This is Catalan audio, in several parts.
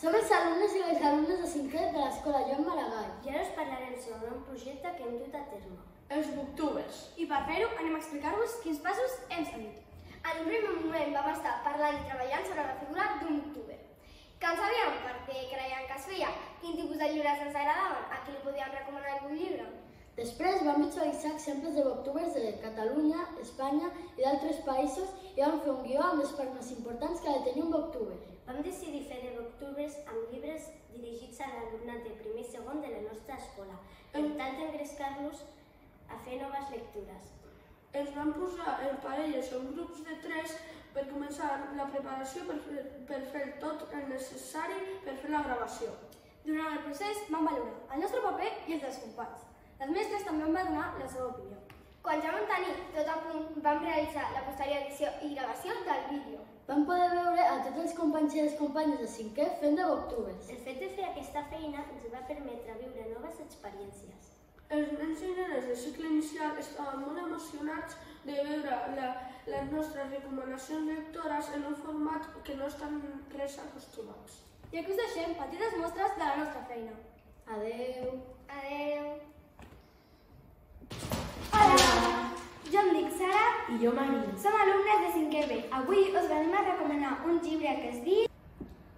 Som els alumnes i les alumnes de cinquè de l'escola Joan Maragall. I ara us parlarem sobre un projecte que hem dut a terme. Els booktubers. I per fer-ho anem a explicar-vos quins passos hem seguit. En un primer moment vam estar parlant i treballant sobre la figura d'un booktuber, que en sabíem per què creien que es feia, quin tipus de llibres ens agradaven, a qui li podíem recomanar algun llibre. Després vam visualitzar exemples de booktubers de Catalunya, Espanya i d'altres països i vam fer un guió amb les parts més importants que ha de tenir un booktuber. Vam decidir fer de booktubers amb llibres dirigits a l'alumnat de primer i segon de la nostra escola, per tal d'engrescar-los a fer noves lectures. Ens vam posar en parelles o en grups de tres per començar la preparació per fer, per fer tot el necessari per fer la gravació. Durant el procés vam valorar el nostre paper i el dels companys. Els mestres també van donar la seva opinió. Quan ja vam tenir tot a punt, vam realitzar la posterior edició i gravació del vídeo. Vam poder veure a tots els companys i les companyes de cinquè fent de booktubers. El fet de fer aquesta feina ens va permetre viure noves experiències. Els nens i nenes de cicle inicial estaven molt emocionats de veure la, les nostres recomanacions lectores en un format que no estan res acostumats. I aquí us deixem petites mostres de la nostra feina. Adeu. Hola, jo em dic Sara, I jo, Maria. som alumnes de 5è B. Avui us venim a recomanar un llibre que es diu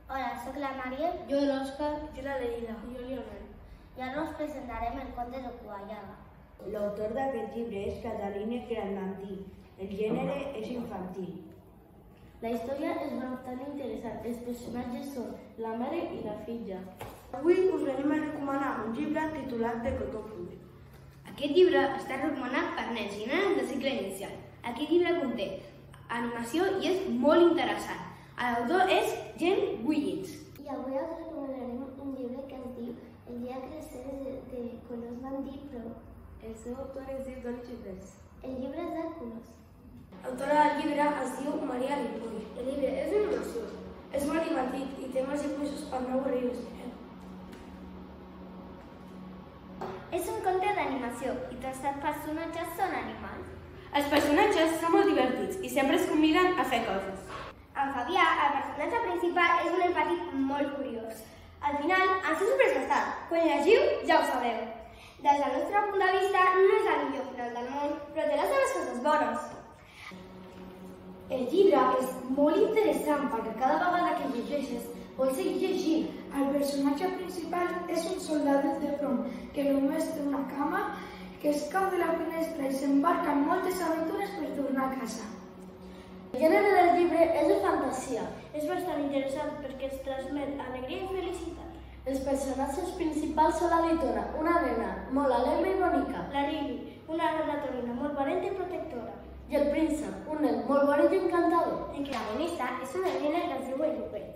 Hola, sóc la Maria Jo, l'Òscar. Jo la Leila. I jo, Lionel. i ara us presentarem el conte de Cuallaga. L'autor d'aquest llibre és Catalina Granantí. El gènere és infantil. La història és bastant interessant. Els personatges són la mare i la filla. Avui us venim a recomanar un llibre titulat De cotó. Aquest llibre està recomanat per nens i nenes de cicle inicial. Aquest llibre conté animació i és molt interessant. L'autor és Jen Wiggins. I avui us recomanarem un llibre que es diu El dia que les seres de, de colors van dir prou. El seu autor es diu Dolly Chivers. El llibre és de colors. L'autora del llibre es diu Maria Ripoll. El llibre és d'animació. És molt divertit i té molts dibuixos per no avorrir-vos. És un conte d'animació i tots els personatges són animals. Els personatges són molt divertits i sempre es conviden a fer coses. En Fabià, el personatge principal, és un nen petit molt curiós. Al final, ens fa sorpresa estar. Quan llegiu, ja ho sabeu. Des del nostre punt de vista, no és el millor final del món, però té les seves coses bones. El llibre és molt interessant perquè cada vegada que llegeixes vols seguir llegint. El personatge principal és un soldadet de front que només té una cama, que es cau de la finestra i s'embarca en moltes aventures per tornar a casa. El gènere del llibre és de fantasia. És bastant interessant perquè ens transmet alegria i felicitat. Els personatges principals són la Ditona, una nena molt alegre i bonica, La Lili, una ratolina molt valenta i protectora. i el príncep, un nen molt bonic i encantador. El protagonista és una nena que es diu Eloquent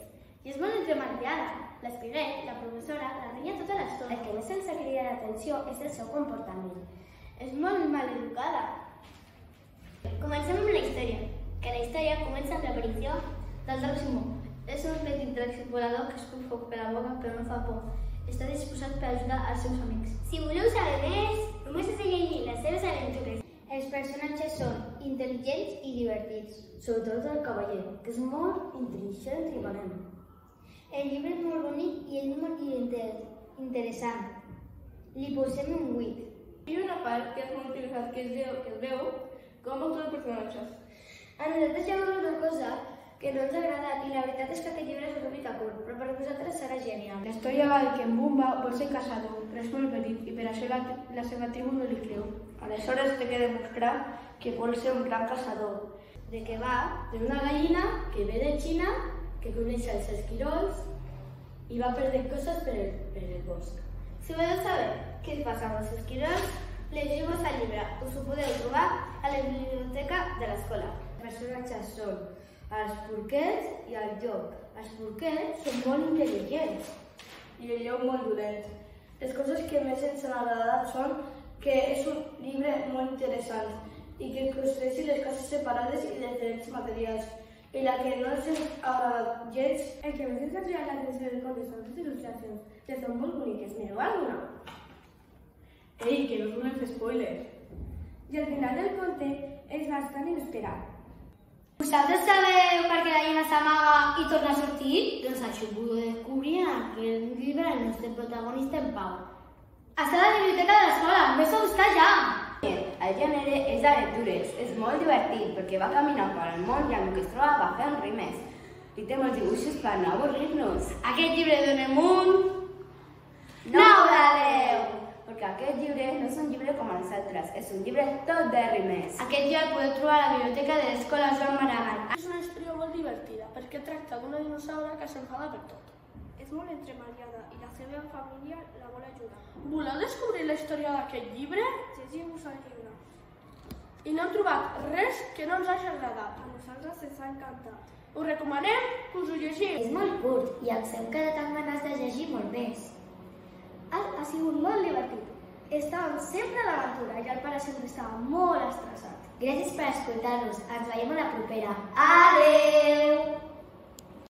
i és molt entremaliada. L'espiret, la professora, la reia tota l'estona. El que més ens crida l'atenció és el seu comportament. És molt mal educada. Comencem amb la història, que la història comença amb l'aparició del Drac Simó. És un petit drac volador que escup foc per la boca però no fa por. Està disposat per ajudar els seus amics. Si voleu saber més, només de llegir les seves aventures. Els personatges són intel·ligents i divertits. Sobretot el cavaller, que és molt intel·ligent i valent. El llibre és molt bonic i és molt inter- interessant. Li posem un 8. Hi ha una part que és molt interessant, que es diu, que es veu com els dos personatges. A nosaltres ja vam una cosa que no ens ha agradat i la veritat és que aquest llibre és una mica curt, però per nosaltres serà genial. La història va que en Bumba vol ser caçador, però és molt petit i per això la, la seva tribu no li creu. Aleshores té que demostrar que vol ser un gran caçador. De què va? D'una gallina que ve de Xina, que coneix els esquirols i va perdent coses per el, per el bosc. Si voleu saber què passa amb els esquirols, llegiu-vos el llibre. Us ho podeu trobar a la biblioteca de l'escola. Els personatges són els porquets i el llop. Els porquets són molt intel·ligents. I el llop molt dolent. Les coses que més ens han agradat són que és un llibre molt interessant i que construeixi les cases separades i diferents materials. I la que no ens ha agradat gens El que més ens ha cridat l'atenció del conte són les il·lustracions, que són molt boniques. Mireu alguna? Ei, que no us fer spoilers. I el final del conte és bastant inesperat. Vosaltres sabeu per què la lluna s'amaga i torna a sortir? Doncs això ho descobrir en aquell llibre el nostre protagonista en Pau. Està a la biblioteca de l'escola, vés a buscar ja! El gènere és d'aventures, és molt divertit perquè va caminar per al món i amb el que es troba va fer un rimés. I té molts dibuixos per no avorrir-nos. Aquest llibre donem un... 9 de 10! Perquè aquest llibre no és un llibre com els altres, és un llibre tot de rimés. Aquest ja el podeu trobar a la biblioteca de l'escola Joan Maragall. És una història molt divertida perquè tracta d'una dinosaura que s'enfada per tot. És molt entremaliada i la seva família la vol ajudar. Voleu descobrir la història d'aquest llibre? Llegiu-vos el llibre. I no hem trobat res que no ens hagi agradat. A nosaltres ens ha encantat. Us recomanem que us ho llegiu. És molt curt i ens hem quedat amb ganes de llegir molt més. Ha, ha sigut molt divertit. Estàvem sempre a l'aventura i el pare sempre estava molt estressat. Gràcies per escoltar-nos. Ens veiem a la propera. Adeu!